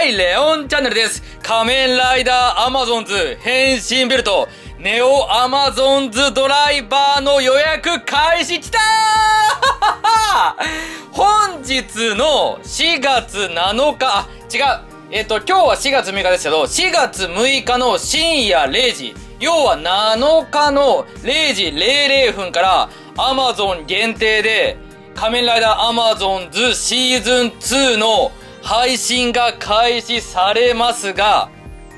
はい、レオンチャンネルです。仮面ライダーアマゾンズ変身ベルト、ネオアマゾンズドライバーの予約開始きたー 本日の4月7日、あ、違う。えっ、と、今日は4月6日ですけど、4月6日の深夜0時、要は7日の0時00分から、アマゾン限定で、仮面ライダーアマゾンズシーズン2の配信が開始されますが、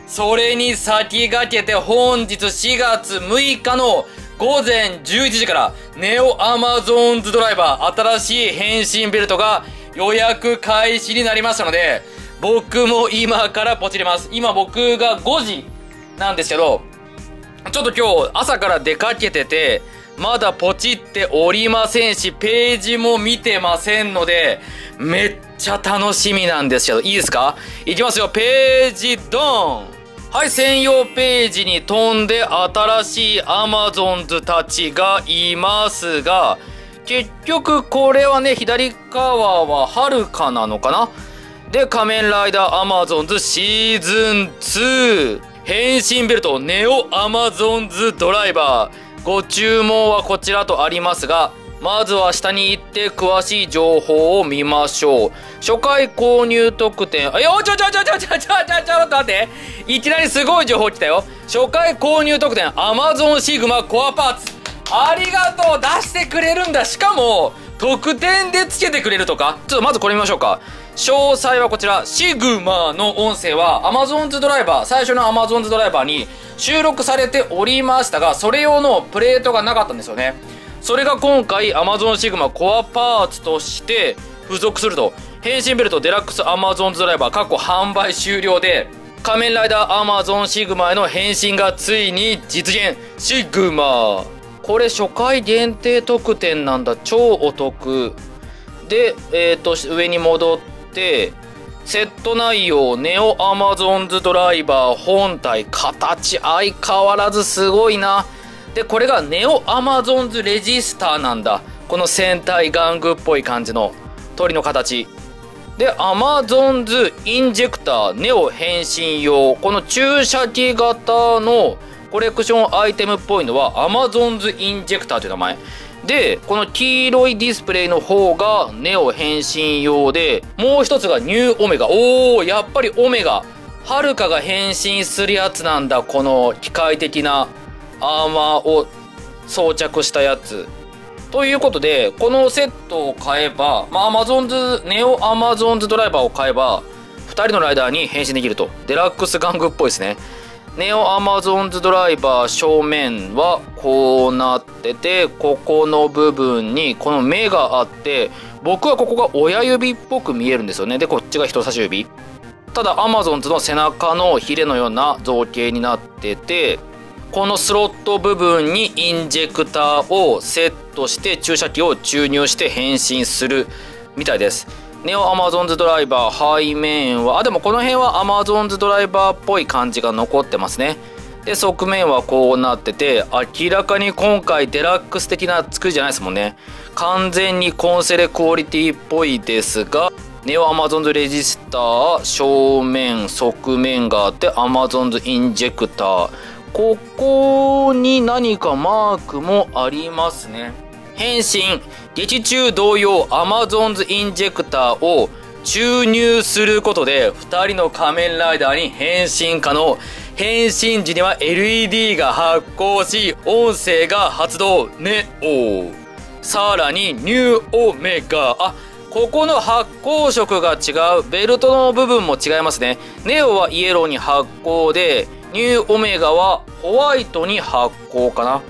それに先駆けて本日4月6日の午前11時からネオアマゾンズドライバー新しい変身ベルトが予約開始になりましたので、僕も今からポチります。今僕が5時なんですけど、ちょっと今日朝から出かけてて、まだポチっておりませんし、ページも見てませんので、めっちゃ楽しみなんですけど、いいですか？いきますよ、ページドン。はい、専用ページに飛んで新しいアマゾンズたちがいますが、結局これはね、左側ははるかなのかな？で、仮面ライダーアマゾンズシーズン2変身ベルトネオアマゾンズドライバー。ご注文はこちらとありますがまずは下に行って詳しい情報を見ましょう。初回購入特典、あ、よちょちょちょちょちょちょちょちょっと待って。いきなりすごい情報来たよ。初回購入特典、Amazon シグマコアパーツ。ありがとう出してくれるんだ。しかも、特典で付けてくれるとか。ちょっとまずこれ見ましょうか。詳細はこちら、シグマの音声は Amazon ドライバー、最初の Amazon ドライバーに収録されておりましたが、それ用のプレートがなかったんですよね。それが今回 Amazon シグマコアパーツとして付属すると。変身ベルトデラックス Amazon ドライバー過去販売終了で仮面ライダー Amazon シグマへの変身がついに実現。シグマ。これ初回限定特典なんだ。超お得。でえっ、ー、と上に戻ってセット内容ネオアマゾンズドライバー本体形相変わらずすごいな。でこれがネオアマゾンズレジスターなんだ。この戦隊玩具っぽい感じの鳥の形。でアマゾンズインジェクターネオ変身用。この注射器型のコレクションアイテムっぽいのはアマゾンズインジェクターという名前。でこの黄色いディスプレイの方がネオ変身用でもう一つがニューオメガおおやっぱりオメガはるかが変身するやつなんだこの機械的なアーマーを装着したやつ。ということで、このセットを買えば、まあ、アマゾンズ、ネオアマゾンズドライバーを買えば、2人のライダーに変身できると。デラックス玩具っぽいですね。ネオアマゾンズドライバー正面はこうなってて、ここの部分にこの目があって、僕はここが親指っぽく見えるんですよね。で、こっちが人差し指。ただ、アマゾンズの背中のヒレのような造形になってて、このスロット部分にインジェクターをセットして注射器を注入して変身するみたいですネオアマゾンズドライバー背面はあでもこの辺はアマゾンズドライバーっぽい感じが残ってますね。で側面はこうなってて明らかに今回デラックス的な作りじゃないですもんね。完全にコンセレクオリティっぽいですがネオアマゾンズレジスター正面側面があってアマゾンズインジェクターここに何かマークもありますね。変身。劇中同様 Amazon's インジェクターを注入することで2人の仮面ライダーに変身可能。変身時には LED が発光し、音声が発動。ネオ。さらに、ニューオメガ。あ、ここの発光色が違う。ベルトの部分も違いますね。ネオはイエローに発光で、ニューオメガはホワイトに発光かな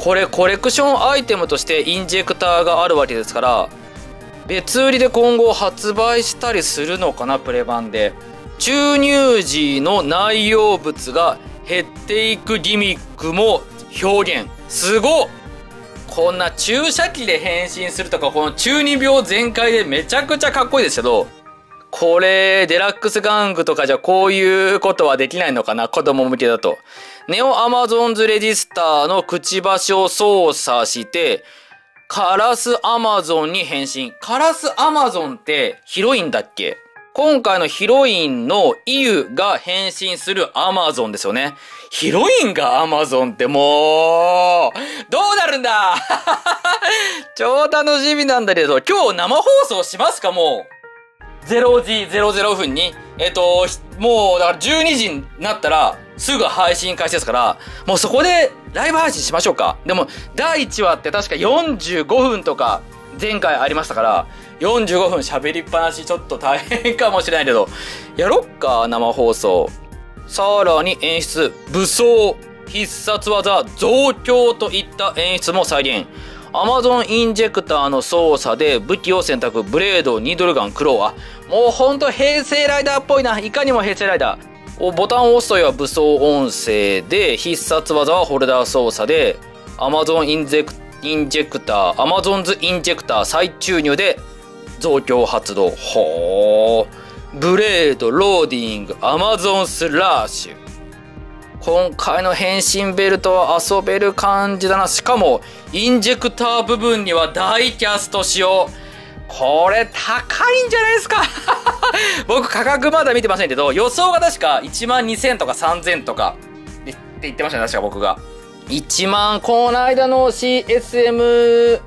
これコレクションアイテムとしてインジェクターがあるわけですから別売りで今後発売したりするのかなプレ版で。注入時の内容物が減っていくギミックも表現。すごっ。こんな注射器で変身するとかこの中二病全開でめちゃくちゃかっこいいですけどこれ、デラックス玩具とかじゃこういうことはできないのかな子供向けだと。ネオアマゾンズレジスターのくちばしを操作して、カラスアマゾンに変身。カラスアマゾンって広いんだっけ？今回のヒロインのイユが変身するアマゾンですよね。ヒロインがアマゾンってもう、どうなるんだ？超楽しみなんだけど、今日生放送しますかもう？0時00分に。えっ、と、もう、だから12時になったら、すぐ配信開始ですから、もうそこでライブ配信しましょうか。でも、第1話って確か45分とか前回ありましたから、45分喋りっぱなしちょっと大変かもしれないけど、やろっか、生放送。さらに演出、武装、必殺技、増強といった演出も再現。アマゾンインジェクターの操作で武器を選択、ブレード、ニードルガン、クローは、もうほんと平成ライダーっぽいな。いかにも平成ライダー。ボタンを押すというは武装音声で、必殺技はホルダー操作で、アマゾンインジェクインジェクター、アマゾンズインジェクター再注入で増強発動。ほー。 Blade、loading、Amazon slash。今回の変身ベルトは遊べる感じだな。しかも、インジェクター部分にはダイキャスト使用。これ高いんじゃないですか？僕価格まだ見てませんけど、予想が確か1万2000とか3000とかって言ってましたね、確か僕が。1万、この間の CSM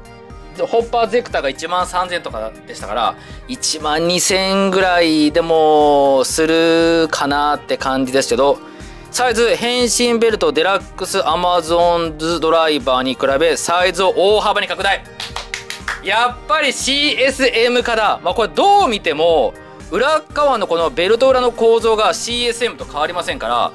ホッパーゼクターが1万3000とかでしたから、1万2000ぐらいでもするかなって感じですけど、サイズ変身ベルトデラックスアマゾンズドライバーに比べサイズを大幅に拡大。やっぱり CSM 化だ。まあこれどう見ても、裏側のこのベルト裏の構造が CSM と変わりませんから、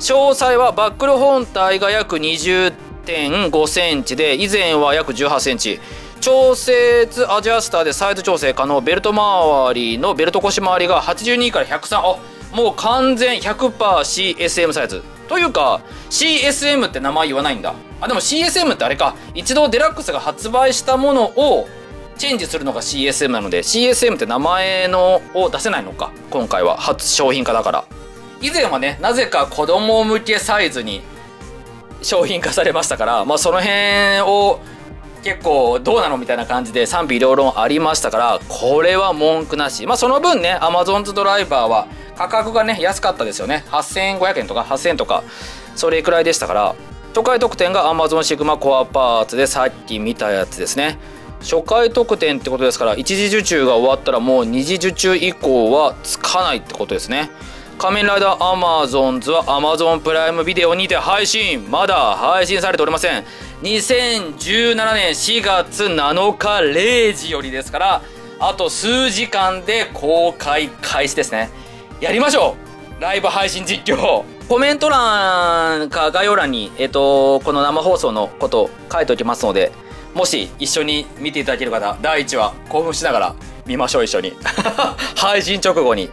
詳細はバックル本体が約20.5センチで、以前は約18センチ。調節アジャスターでサイズ調整可能ベルト周りのベルト腰回りが82から103あもう完全 100%CSM サイズというか CSM って名前言わないんだ。あでも CSM ってあれか。一度デラックスが発売したものをチェンジするのが CSM なので CSM って名前のを出せないのか。今回は。初商品化だから。以前はねなぜか子供向けサイズに商品化されましたからまあその辺を結構どうなのみたいな感じで賛否両論ありましたからこれは文句なし。まあその分ね Amazon ズドライバーは価格がね安かったですよね。8500円とか8000円とかそれくらいでしたから初回特典が Amazon シグマコアパーツでさっき見たやつですね。初回特典ってことですから一次受注が終わったらもう二次受注以降はつかないってことですね。仮面ライダーアマゾンズは Amazon プライムビデオにて配信。まだ配信されておりません。2017年4月7日0時よりですからあと数時間で公開開始ですねやりましょうライブ配信実況コメント欄か概要欄に、えっ、と、この生放送のこと書いておきますので、もし一緒に見ていただける方、第1話興奮しながら見ましょう、一緒に。配信直後に。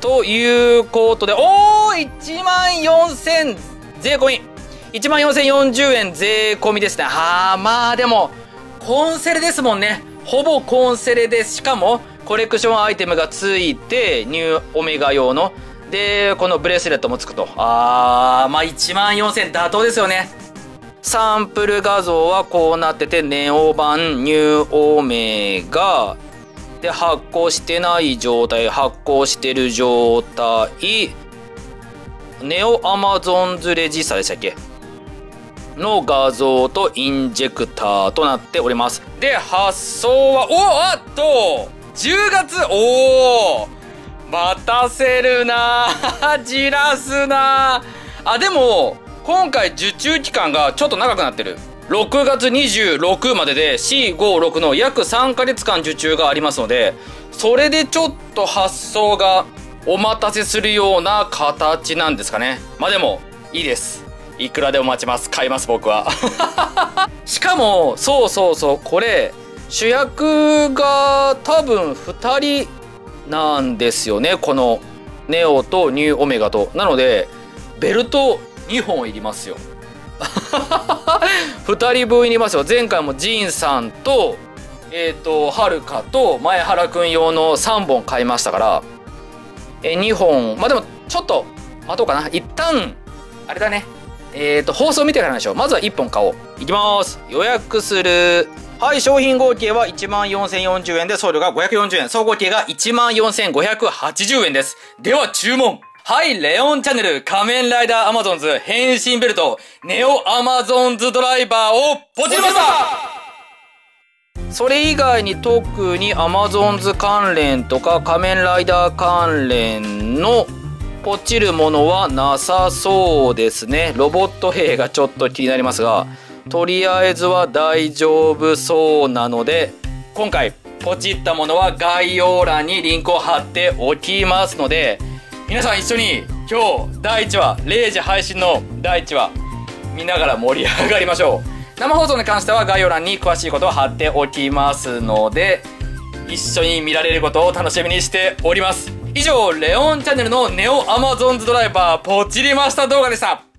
ということで、おー !1 万4000税込み1万4040円税込みですね。はあ、まあでも、コンセレですもんね。ほぼコンセレです。しかも、コレクションアイテムがついて、ニューオメガ用の。で、このブレスレットもつくと。あー、まあ1万4000妥当ですよね。サンプル画像はこうなってて、ネオ版ニューオメガ。で、発行してない状態、発行してる状態。ネオアマゾンズレジスタでしたっけ？の画像とインジェクターとなっております。で、発送は、おあっと !10 月おお待たせるな じらすなあ、でも、今回受注期間がちょっと長くなってる。6月26までで C56 の約3ヶ月間受注がありますので、それでちょっと発送がお待たせするような形なんですかね。まあでも、いいです。いくらでも待ちます。買います僕は。しかもそうそうそうこれ主役が多分2人なんですよね。このネオとニューオメガと。なのでベルト2本いりますよ。2人分いりますよ。前回もジンさんとえっ、ー、とはるかと前原くん用の3本買いましたから。え2本。まあでもちょっと待とうかな。一旦あれだね。えっ、ー、と、放送見てからでしょう。まずは1本買おう。いきます。予約する。はい、商品合計は14,040円で、送料が540円。総合計が14,580円です。では、注文はい、レオンチャンネル仮面ライダーアマゾンズ変身ベルト、ネオアマゾンズドライバーをポチりましたそれ以外に特にアマゾンズ関連とか仮面ライダー関連のポチるものはなさそうですね。ロボット兵がちょっと気になりますが、とりあえずは大丈夫そうなので、今回ポチったものは概要欄にリンクを貼っておきますので、皆さん一緒に今日第1話0時配信の第1話見ながら盛り上がりましょう。生放送に関しては概要欄に詳しいことを貼っておきますので一緒に見られることを楽しみにしております以上レオンチャンネルのネオアマゾンズドライバーポチりました動画でした。